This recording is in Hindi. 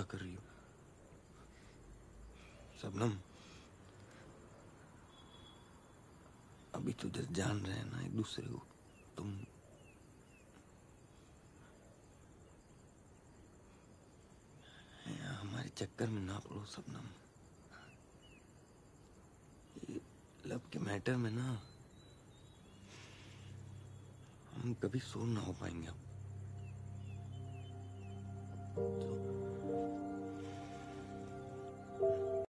क्या कर रही हो? सबनम, अभी तो जस्ट जान रहे हैं ना एक दूसरे को। तुम हमारे चक्कर में ना पड़ो सबनम। लव के मैटर में ना हम कभी सोर ना हो पाएँगे अब तो